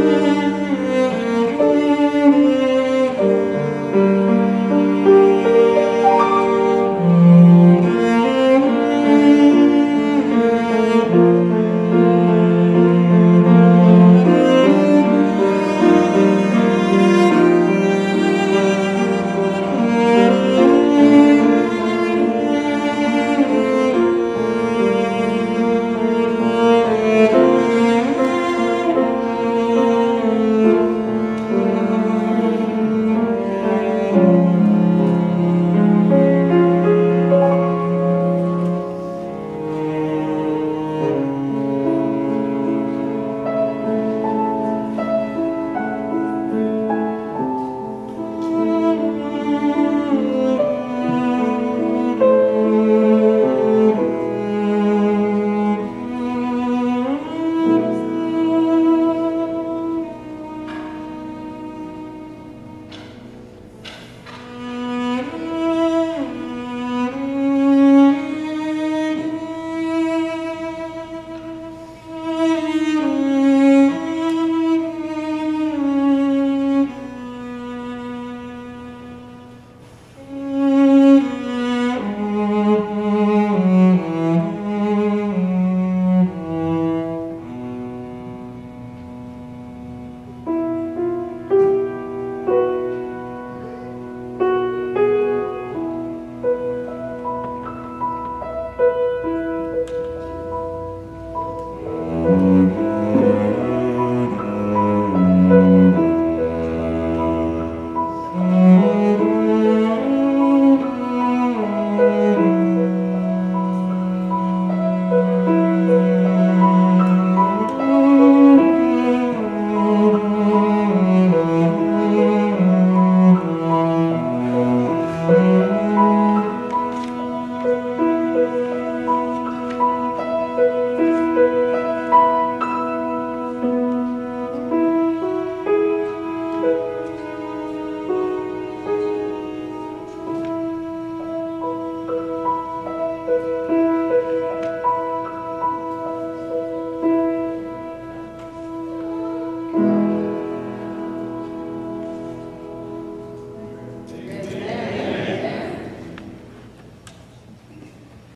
Amen.